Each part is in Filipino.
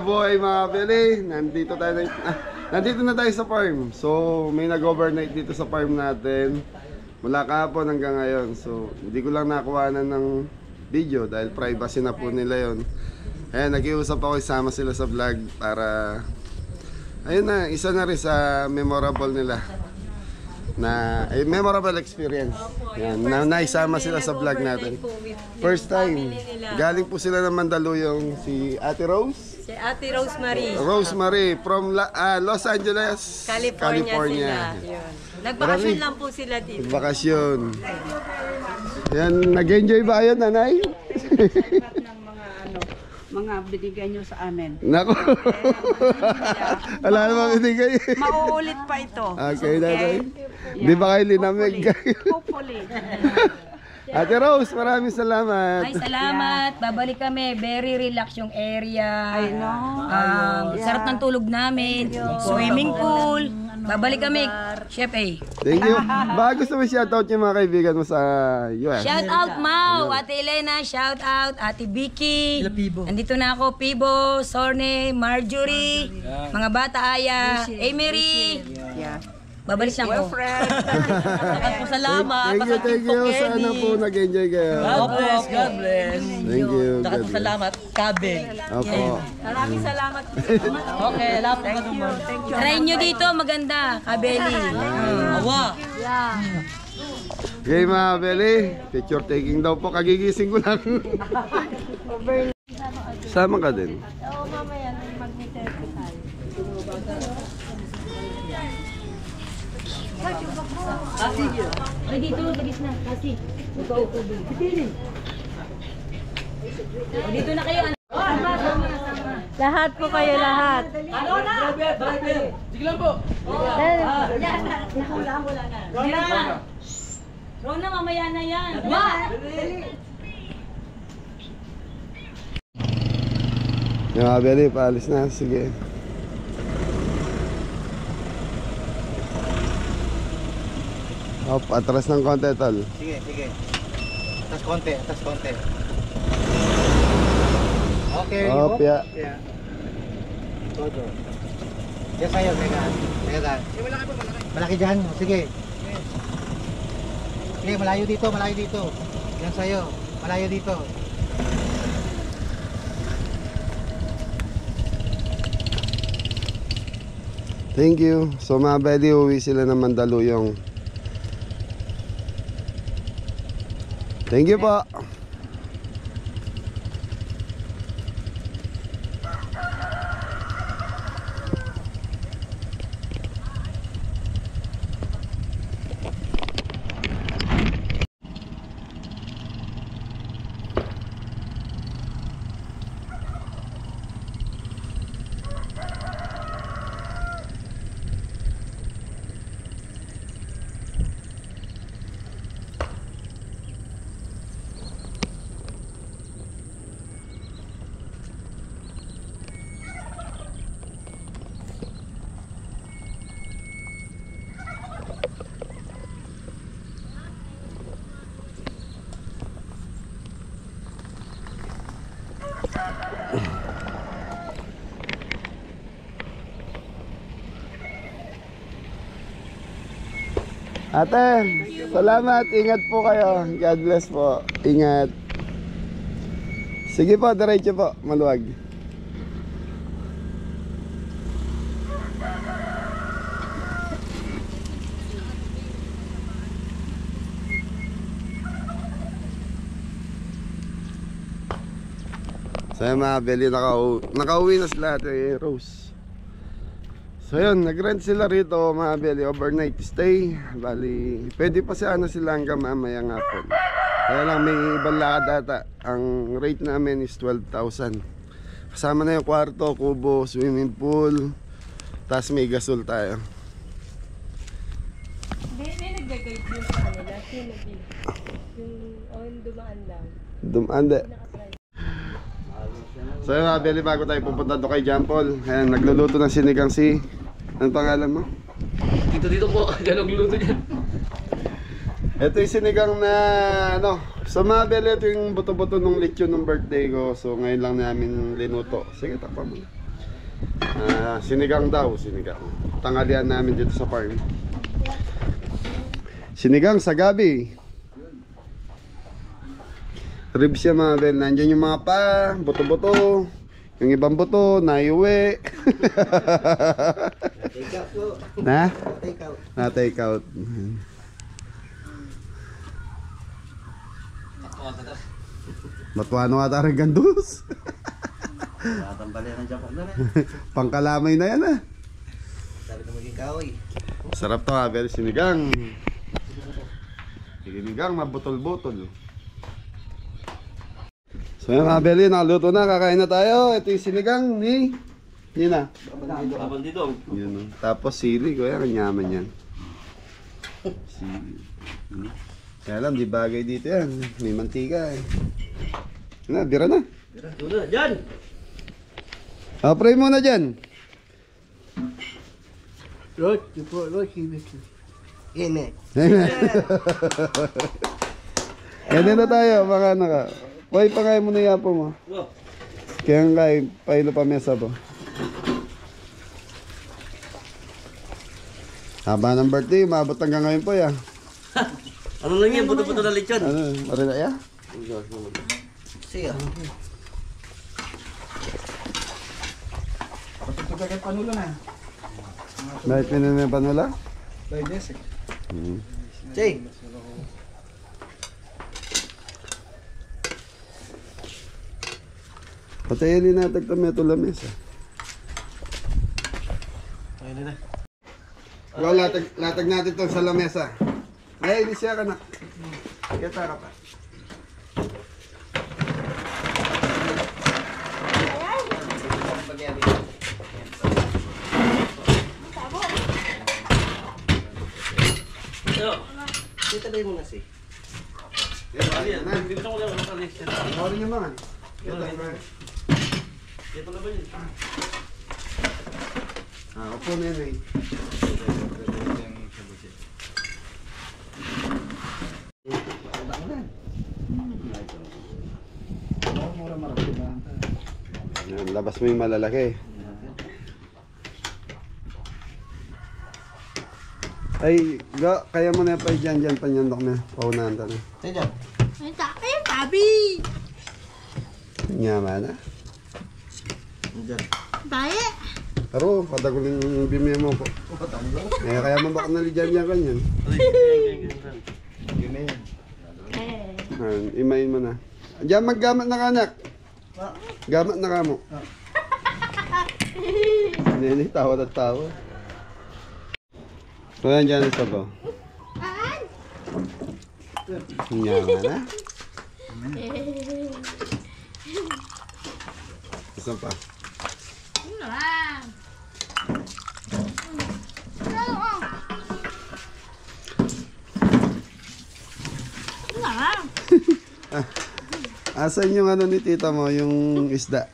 buhay mga Pili. Nandito tayo na, nandito na tayo sa farm. So, may nag-overnight dito sa farm natin. Mula kahapon hanggang ngayon. So, hindi ko lang nakuhanan ng video dahil privacy na po nila yon. Ayan, nag-iusap ako isama sila sa vlog para ayun na, isa na rin sa memorable nila na eh, memorable experience. Yan, na naisama sila sa vlog natin. First time. Galing po sila ng Mandaluyong si Ate Rose. Si Ate Rosemary. Rosemary from La- ah, Los Angeles, California, sila. Yun. Nagbakasyon Marami. lang po sila dito. Bakasyon. Yan, nag-enjoy ba yun, nanay? mga binigay nyo sa amin. Nako. Wala namang binigay. Mauulit pa ito. Okay, nanay. Di ba kayo linamig? Hopefully. Ate Rose, maraming salamat. Ay, salamat. Babalik kami. Very relax yung area. I know. Um, Sarap ng tulog namin. Swimming pool. Babalik kami. Chef A. Thank you. Baka gusto mo shoutout yung mga kaibigan mo sa US. Shout out Mau, Ate Elena, shout out Ate Vicky. Andito na ako, Pibo, Sorne, Marjorie, mga bata Aya, Emery. Yeah. Babalik na ako. Friend. Salamat. Thank you, thank you. Sana po nag-enjoy kayo. God bless, God bless. Thank you. God bless. Salamat, Kabel. Opo. Maraming salamat. Okay, lahat po naman. Try nyo dito, maganda. Kabeli. Awa. Okay mga Beli, picture taking daw po. Kagigising ko lang. Sama ka din. Ay, dito, bilis na. Kasi, upo-upo doon. O, dito na kayo. ano? Lahat po kayo, lahat. Sige lang po. Rona! Rona, mamaya na yan. Yung mga Beli, paalis na. Sige. Hop, atras ng konti, tol. Sige, sige. Atas konti, atas konti. Okay. Hop, hop. ya. Yeah. Todo. Yan sa'yo, teka. Teka ka. Malaki dyan. Sige. Sige, malayo dito, malayo dito. Yan sa'yo. Malayo dito. Thank you. So mga Beli, uwi sila ng Mandaluyong. Thank you po. Ate, salamat. Ingat po kayo. God bless po. Ingat. Sige po, diretso po. Maluwag. Yun mga Beli, nakau nakauwi na sila ate Rose. So yun, nag-rent sila rito mga Beli, overnight stay. Bali, pwede pa si ano sila hanggang mamayang hapon. Kaya lang may ibang lakad ata. Ang rate namin is 12,000. Kasama na yung kwarto, kubo, swimming pool. Tapos may gasol tayo. May, may nag-guide din sa kanila. Yung, dumaan lang. Dumande. So yun mga Beli, bago tayo pupunta doon kay John Paul. Ayan, nagluluto ng sinigang si... Anong pangalan mo? Dito, dito po. Yan ang luto niyan. Ito yung sinigang na ano, sa mga bele, ito yung buto-buto nung lechon ng birthday ko. So ngayon lang namin linuto. Sige, takpan mo. Ah, sinigang daw, sinigang. Tangalian namin dito sa farm. Sinigang sa gabi. Ribs yan mga bel. Nandiyan yung mga pa, buto-buto. Yung ibang buto, naiuwi. Take out po. na? Take out. Na take out. Matuano ata rin gandus. Tatambali ng Japok na. Pangkalamay na yan ah. Sabi na maging kahoy. Sarap to ha, very sinigang. Sinigang, mabutol-butol. So yan mga Beli, nakaluto na, kakain na tayo. Ito yung sinigang ni... Yun na. Abandidong. Yun o. Tapos sili ko yan, ang yaman yan. Sili. Hmm. Kaya lang, di bagay dito yan. May mantika eh. Yun na, bira na. Doon na, dyan! Ah, pray muna dyan. Lord, you po, Lord, give it to Ine. Ganyan na tayo, mga anak ka. Hoy, pangay mo na yapo mo. Kaya nga kain, pailo pa mesa po. Haba ng birthday, maabot hanggang ngayon po ya. Ano lang yan? Buto-buto na lechon. Ano, marina ya? Siya. May pinanay pa nila? Say. Patayin na natin kami ito lamesa. Ayun na. Ikaw, latag, latag natin ito sa lamesa. Ay, hindi siya ka na. Kita ka pa. Kita tayo muna si. ano yan? Dito ko lang ang kalis. Sorry niyo mga. Ito na ba yun? Ah, upo na yun eh. Yan, labas mo yung malalaki. Ay, ga, kaya mo na pa dyan dyan panyandok na. Paunahan ta na. Say dyan. Ay, ta- ay, tabi! Nyama na. Dyan. Tayo! Pero, padaguling yung bimya mo po. Eh, kaya mo baka nalidyan yan kanyan. Yun na yan. Ah, imayin mo na. Diyan maggamat na kanak. Gamat na kamo. Nini, tawa at tawa. So yan dyan isa ba? Nyama na. Isa pa. Asan yung ano ni tita mo, yung isda?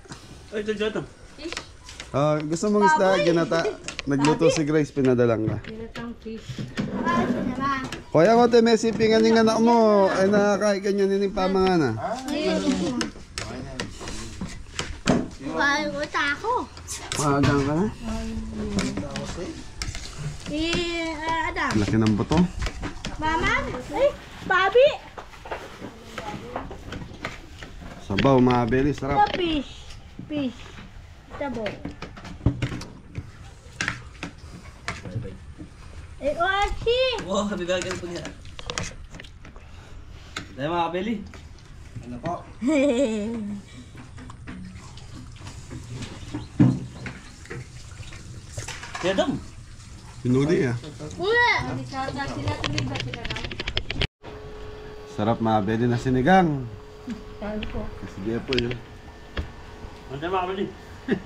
Ay, ito dyan. Oh, gusto mong isda, ginata. Nagluto si Grace, pinadalang ka. Pinatang fish. Kuya ko, te, may sipingan yung anak mo. Ay, nakakain ka niya nining pamangan na. Ay, wata ako. Maagang ka na. Eh, Adam. Laki ng buto. Sabaw, mga beli, sarap. The fish. Fish. Tabo. Eh, Oshi! Wow, bibigyan ko niya. Dahil mga kabeli. Ano po? Kaya dam. Pinuli ah. Sarap mga beli na sinigang. Sabi ko. Kasi di po yun. Ano mga kabeli?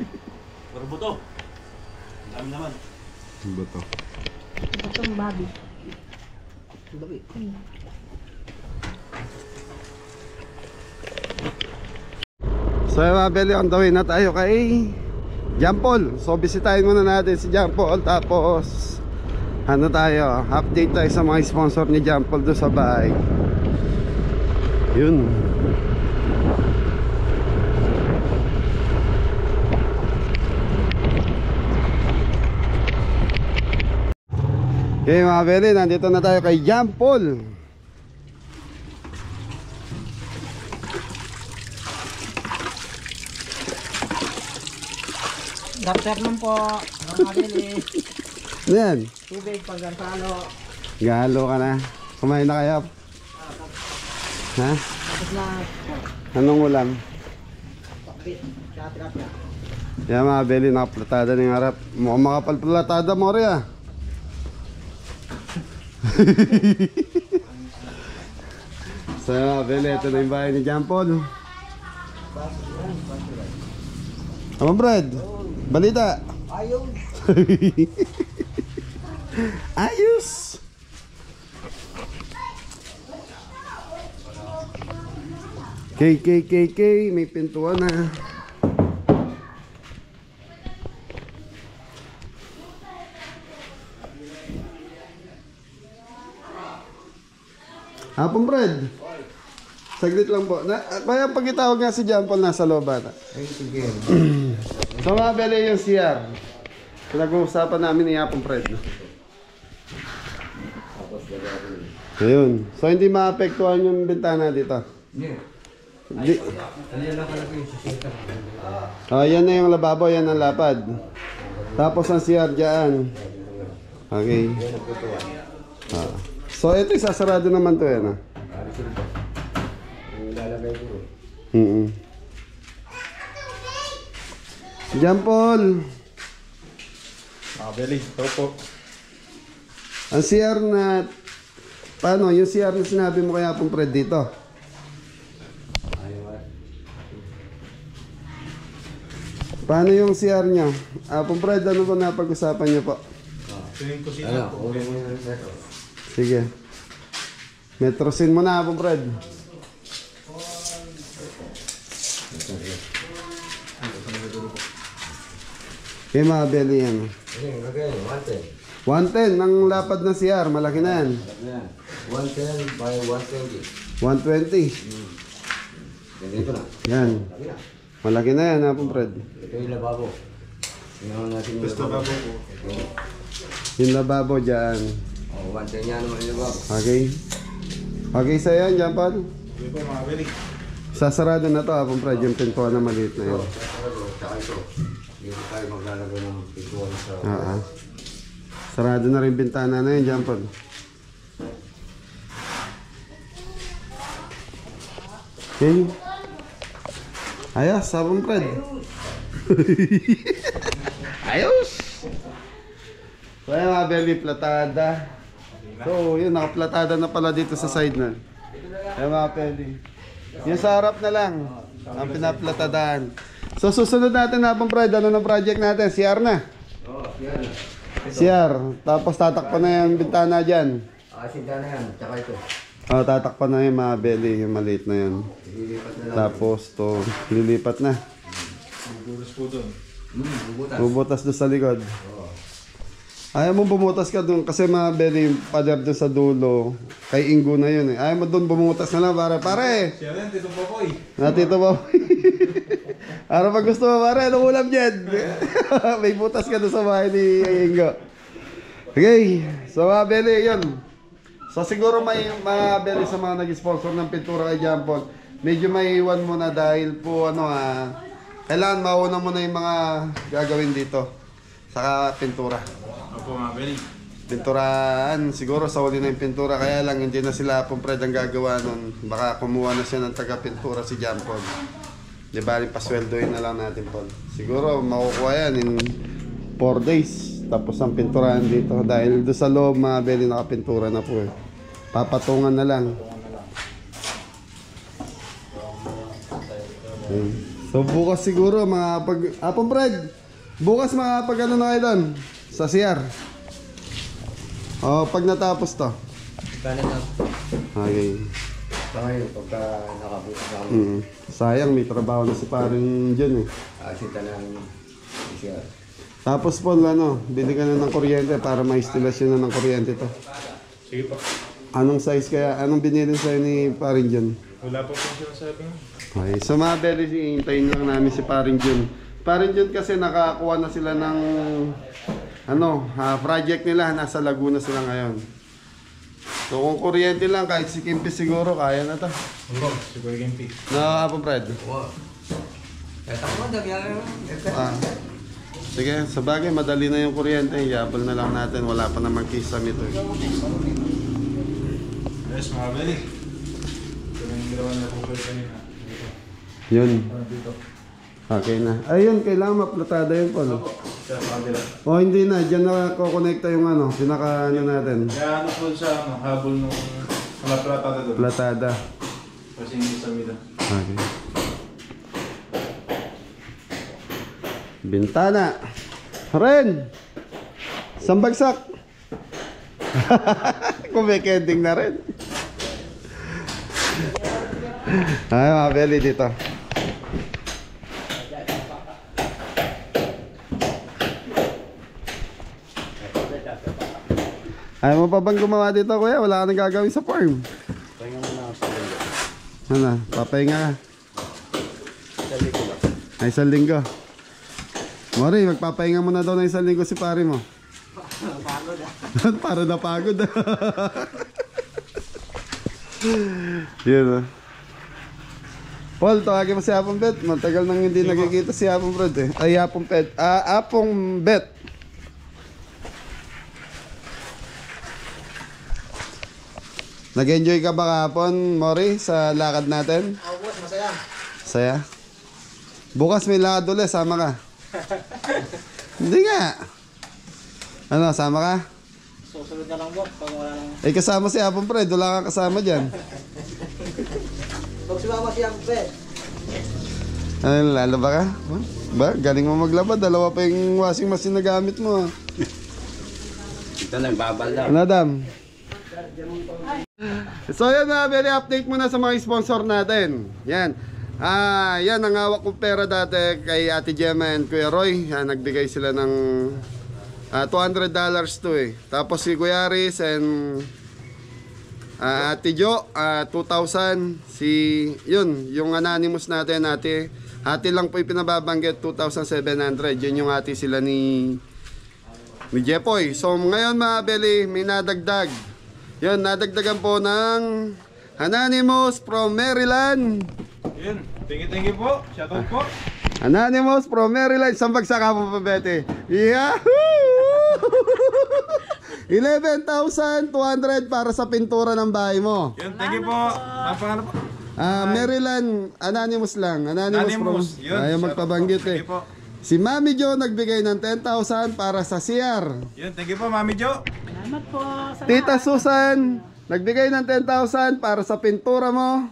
Puro buto. Ang dami naman. Yung buto. Itong Bobby. Babi. So yung mga beli, on the way na tayo kay Paul. So bisitahin muna natin si Paul. Tapos ano tayo, update tayo sa mga sponsor ni Paul doon sa bahay. Yun. Okay mga Beli, nandito na tayo kay Jam Paul. Dapter nun po. Ang mabili. Ano yan? Tubig pag gansalo. Galo ka na. Kumain na kayo. Ha? Tapos na. Anong ulam? Pakbit. Kaya tilapia. Yan mga Beli, nakaplatada ng harap. Mukhang makapalplatada mo rin ah. mga Beli, ito na yung bahay ni Jam Paul. Ama Brad, balita. Ayaw. Ayos! KKKK, may pintuan na. Hapon, Brad. Saglit lang po. Na, kaya pag itawag nga si John Paul, nasa loob ata. Ay, sige. So mga bele yung CR. Pinag-uusapan namin ni Hapon Fred. no? Ayun. So hindi maapektuhan yung bintana dito. Hindi. Oh, yan na yung lababo, yan ang lapad. Tapos ang CR dyan. Okay. Ah. So ito isasarado naman to yan ah. Mm John Paul. Ah, Beli, ito po. Ang CR na paano yung CR na sinabi mo kaya pong Fred dito? Paano yung CR niya? Ah, pong Fred, ano ba napag-usapan niyo po? Ito yung kusina po. Sige. Metrosin mo na, pong Fred. Okay, mga belly yan. 110 ng lapad ng CR, malaki na yan. 110 by 120. 120. Ganito na. Yan. Malaki na yan, ha, pong Fred. Ito yung lababo. Natin yung po? Yung lababo dyan. Oh, 110 yan naman yung. Okay. Okay sa yan, dyan, Paul. Ito po mga Beli. Sasarado na to, ha, pong Fred, yung pintuan na maliit na yun. Tsaka ito. Dito tayo maglalagay ng pintuan sa... Oo. Sarado na rin bintana na yun, dyan, Paul. Okay. Ayos, sabong Fred. Ayos! So, ayan mga belly, platada. So, yun, nakaplatada na pala dito sa side na. Ayan mga belly. Yung sa harap na lang, ang pinaplatadaan. So, susunod natin na pong Fred, ano ng project natin? CR na. Oh, yan. CR. Tapos tatakpan na yung bintana dyan. Asin na yan. Tsaka ito. Oh, tatakpan na yung mga belly, yung maliit na yun. Lilipat na lang. Tapos to, lilipat na. Gulos po doon. Hmm, bubutas. Bubutas doon sa likod. Ayaw mo bumutas ka doon kasi mga belly, yung pader doon sa dulo. Kay Ingo na yun eh. Ayaw mo doon bumutas na lang pare. Pare! Siya rin, Tito Popoy. Natito ba? Para pag gusto mo pare, anong ulam dyan? May butas ka doon sa bahay ni Ingo. Okay, so mga belly, yun. So siguro may mga belly sa mga nag-sponsor ng pintura kay John Paul. Medyo may iwan mo na dahil po ano ah, kailangan mauna mo na yung mga gagawin dito. Saka pintura. Opo mga Beli. Pinturaan, siguro sa uli na yung pintura, kaya lang hindi na sila pong Fred ang gagawa nun. Baka kumuha na siya ng taga-pintura si John Paul. Di ba, pasweldoin na lang natin, Paul. Siguro makukuha yan in 4 days. Tapos ang pinturahan dito. Dahil doon sa loob, mga beli nakapintura na po eh. Papatungan na lang. Okay. So bukas siguro mga pag... Apong Fred, bukas mga pag ano na kayo doon? Sa CR. Oh, pag natapos to. Kanan na. Okay. Ngayon, pagka nakabutas ako, Mm. Sayang, may trabaho na si parin dyan eh. asin na lang yung siya. Tapos po, ano, bili ka na ng kuryente para ma-instalasyon na ng kuryente to. Sige po. Anong size kaya? Anong binili sa'yo ni parin dyan? Wala po po sinasabi mo. Okay, so mga belly, hintayin lang namin si parin dyan. Parin dyan kasi nakakuha na sila ng ano, ah, project nila, nasa Laguna sila ngayon. So kung kuryente lang, kahit si Kimpi siguro, kaya na to. Bro, si Kuya Gempi. Na, Apo Fred? Ah. Sige, sa bagay, madali na yung kuryente. Yabal na lang natin. Wala pa namang kisam ito. eh. Yes, mga Beli. Ito na yung ginawa na po kayo kanina. Yun. Dito. Okay na. Ayun, kailangan maplatada yun, Paul. Sa kabila. O hindi na, dyan na kukonekta yung ano, pinaka ano natin. Kaya ano po sa ano, habol nung mga plata na doon. Platada. Kasi hindi sa mida. Okay. Bintana. Ren! Sambagsak! Kumikending na rin. Ay, mga belly dito. Ayaw mo pa bang gumawa dito, kuya? Wala ka nang gagawin sa farm. Ano, papahinga ka? Ay, isang linggo. Mori, magpapahinga mo na daw ng isang linggo si pare mo. Pagod ah. Para na pagod ah. Yun ah. Paul, tawagin mo si Apong Bet. Matagal nang hindi nakikita si Apong Brad eh. Ay, Apong Bet. Ah, Apong Bet. Nag-enjoy ka ba kahapon, Mori, sa lakad natin? Oo, boss, masaya. Saya? Bukas may lakad ulit, sama ka. Hindi nga. Ano, sama ka? Susunod na lang, boss, pag wala nang... Eh, kasama si Apong Fred. Wala kang kasama dyan. Pag sumama siya, bed. Ano, lalo ba ka? Ba, galing mo maglaba. Dalawa pa yung washing machine na gamit mo. ah. Ito nagbabal daw. Ano, Dam? So yan na, very update muna sa mga sponsor natin. Yan. Ah, yan ang hawak kong pera dati kay Ate Gemma and Kuya Roy. Yan, nagbigay sila ng ah, $200 to eh. Tapos si Kuya Aris and ah, Ate Jo, ah, 2,000. Si, yun, yung anonymous natin, ate. Ate lang po yung pinababanggit, 2,700. Yun yung ate sila ni ni Jepoy. So ngayon mga Beli, may nadagdag. Yun, nadagdagan po ng Anonymous from Maryland. Yun. Thank you, thank you po. Shoutout po. Anonymous from Maryland. Isang bagsak ka po pa, Bete. Yahoo! 11,200 para sa pintura ng bahay mo. Yun, thank you po. Ang pangalan po? Ah, Maryland, anonymous lang. Anonymous, Anonymous. from... Yun. Ayaw magpabanggit eh. Thank you po. Si Mami Jo nagbigay ng 10,000 para sa CR. Yun, thank you po, Mami Jo. Salamat po. Sa Tita Susan, nagbigay ng 10,000 para sa pintura mo.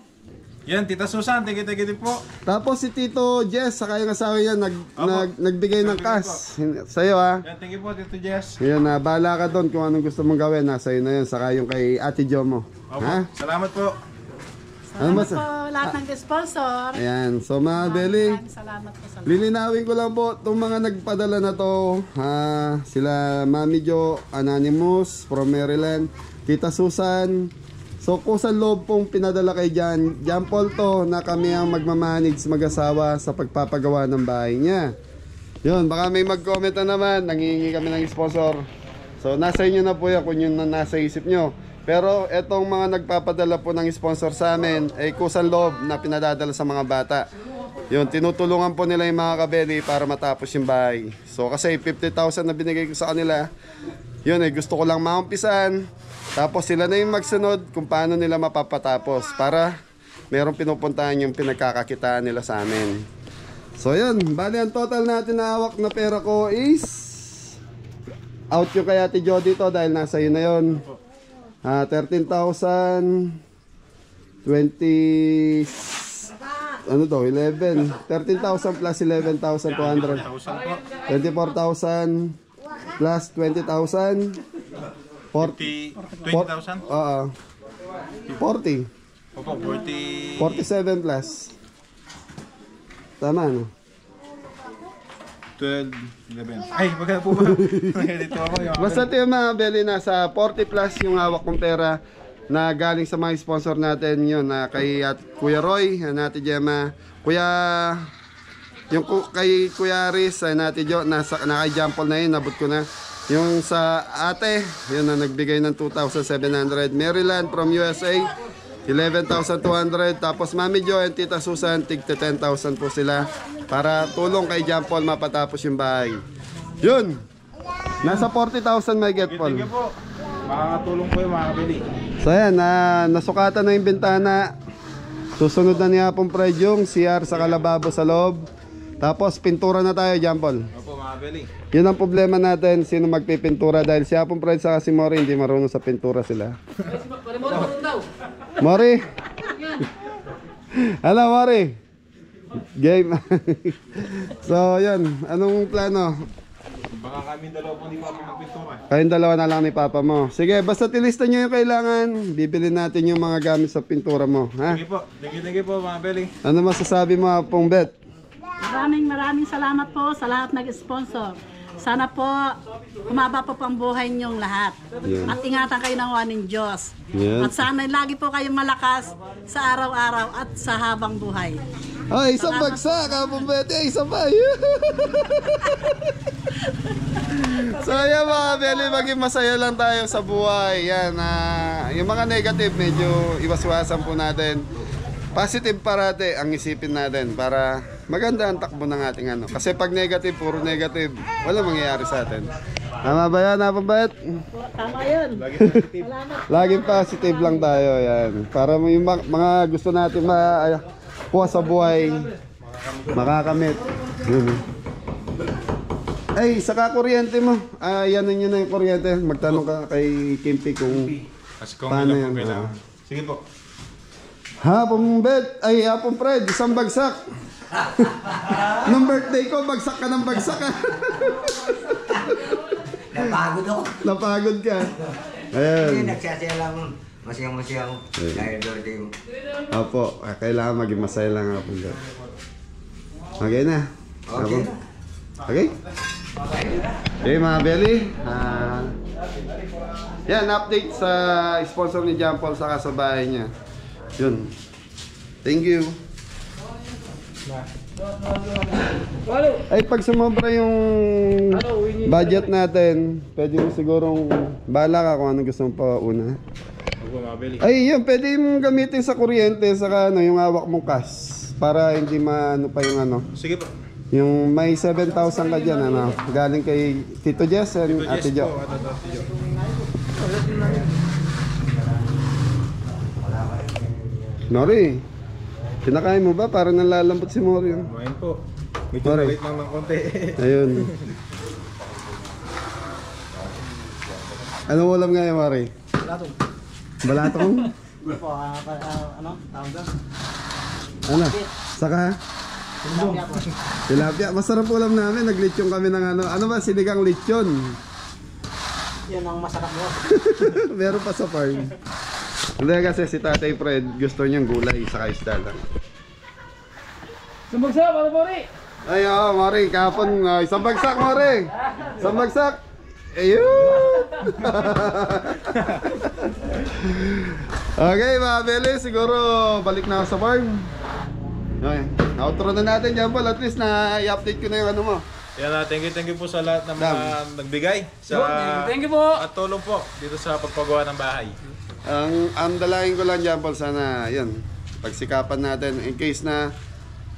Yan, Tita Susan, thank you, thank you din po. Tapos si Tito Jess, saka yung asawa niya, nag, nag, nagbigay ng cash. Sa'yo ha. Yan, thank you po, Tito Jess. Yan, na bahala ka doon kung anong gusto mong gawin. Nasa iyo na yun, saka yung kay Ate Jo mo. Opo, Ha? salamat po. Ano ba sa... po lahat ng sponsor. Ayan, so mga Beli, Salamat po sa lilinawin ko lang po itong mga nagpadala na to. Ha, sila Mami Jo, Anonymous from Maryland, Tita Susan. So kusan loob pong pinadala kay Jan, Jan Paul to na kami ang magmamanage mag-asawa sa pagpapagawa ng bahay niya. Yun, baka may mag-comment na naman, nangihingi kami ng sponsor. So nasa inyo na po yan kung yun na nasa isip nyo. Pero etong mga nagpapadala po ng sponsor sa amin ay kusan loob na pinadadala sa mga bata. Yun, tinutulungan po nila yung mga kabeli para matapos yung bahay. So kasi 50,000 na binigay ko sa kanila, yun eh, gusto ko lang maumpisan. Tapos sila na yung magsunod kung paano nila mapapatapos para merong pinupuntahan yung pinagkakakitaan nila sa amin. So yun, bali ang total natin na hawak na pera ko is out yung kay Ate Jo dito dahil nasa iyo na yun. Ah, 13,000 20 ano to, 11 13,000 plus 11,200 24,000 plus 20,000 40 20,000? Oo 40 Opo, 40... 47 plus. Tama no? 12, 11. Ay, magkano po ba? Ako yung... Basta ito yung mga beli nasa 40 plus yung hawak kong pera na galing sa mga sponsor natin yun na kay at Kuya Roy, Nati Gemma, Kuya yung ku- kay Kuya Aris, ay Nati Jo, nasa na kay Jampol na yun, nabot ko na. Yung sa ate, yun na nagbigay ng 2,700. Maryland from USA, 11,200. Tapos Mami Jo and Tita Susan, tig 10,000 po sila. Para tulong kay John Paul mapatapos yung bahay. Yun! Nasa 40,000 may get Paul. You po. Makakatulong po yung mga kabili. So ayan, na, nasukatan na yung bintana. Susunod na niya pong Fred yung CR sa kalababo sa loob. Tapos pintura na tayo, John Paul. Opo, mga kabili. Yun ang problema natin, sino magpipintura dahil si Apong Fred sa si Mori hindi marunong sa pintura sila. Mori! Ano Mori? Game. so yun, anong plano? Baka kami dalawa po hindi pa magpintura. Kayong dalawa na lang ni Papa mo. Sige, basta tilista nyo yung kailangan. Bibili natin yung mga gamit sa pintura mo. Ha? Thank you po. Thank you, thank you po mga kabili. Ano masasabi mo, Apong Bet? Maraming maraming salamat po sa lahat nag-sponsor. Sana po humaba po pang buhay niyong lahat. Yan. At ingatan kayo ng awa ng Diyos. Yan. At sana lagi po kayong malakas sa araw-araw at sa habang buhay. Ay, isang bagsak, Apong Bet. Ay, isa pa. so yan mga Beli, maging masaya lang tayo sa buhay. Yan, ah, yung mga negative, medyo iwaswasan po natin. Positive parate ang isipin natin para maganda ang takbo ng ating ano. Kasi pag negative, puro negative, wala mangyayari sa atin. Tama ba yan, Bet? Tama yun. Laging positive lang tayo, yan. Para yung mga gusto natin makuha sa buhay, makakamit. Yun. eh. Ay, saka kuryente mo. Ah, yan nyo na yung kuryente. Magtanong ka kay Kimpi kung Kasi kung Paano yan, po. Sige po. hapong bet, ay hapong Fred, isang bagsak. Nung birthday ko, bagsak ka ng bagsak ah. Napagod ako. Napagod ka. Hindi, Ayan. nagsasaya lang. Masayang-masaya ako. Dahil birthday mo. Opo, ah, kailangan maging masaya lang bet. Okay na. Okay na. Okay? Okay mga belly. Ah, yan, update sa sponsor ni John Paul saka sa bahay niya. Yun. Thank you. Ay, pag sumobra yung budget natin, pwede mo sigurong bala ka kung anong gusto mong pauna. Ay, yun, pwede mong gamitin sa kuryente, saka ano, yung hawak mong cash. Para hindi maano pa yung ano. Sige po. Yung may 7,000 ka dyan, ano, galing kay Tito Jess and Ito, Ate yes Jo. po. Ate Jo. Ate Jo. Nori, kinakain mo ba? Para nalalambot si Mori. yun. Kumain po. Medyo Pare. maliit lang ng konti. Ayun. Anong ulam ngayon, Mori? Balatong. Balatong? ano? Tawag ka? Ano? Saka? Tilapia. Masarap ulam namin. Naglitsyon kami ng ano. Ano ba? Sinigang litsyon. Yan ang masarap mo. Meron pa sa farm. Hindi kasi si Tatay Fred gusto niyang gulay sa isda lang. Sumagsa, para Mori! Ay, oo, Mari, kahapon, uh, isang bagsak, Mari! Isang bagsak! Ayun! okay, mga Bele, siguro balik na ako sa farm. Okay, outro na natin dyan, Paul. At least na i-update ko na yung ano mo. Yan na, thank you, thank you po sa lahat ng mga nagbigay. Sa, Thank you po! At tulong po dito sa pagpagawa ng bahay. Ang ang dalangin ko lang dyan, Paul, sana, yan, pagsikapan natin in case na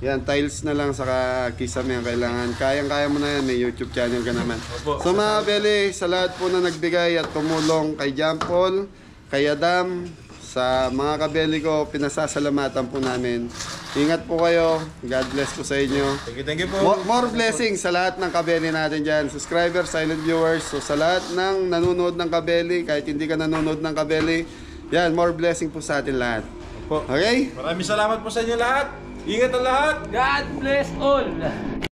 yan, tiles na lang saka kisame ang kailangan. Kayang-kaya mo na yan, may YouTube channel ka naman. Opo. So mga Bele, sa lahat po na nagbigay at tumulong kay John Paul, kay Adam, sa mga kabeli ko, pinasasalamatan po namin. Ingat po kayo. God bless po sa inyo. Thank you, thank you po. More, more blessings sa lahat ng kabeli natin dyan. Subscribers, silent viewers. So sa lahat ng nanonood ng kabeli, kahit hindi ka nanonood ng kabeli, yan, more blessing po sa atin lahat. po. Okay? Maraming salamat po sa inyo lahat. Ingat ang lahat. God bless all!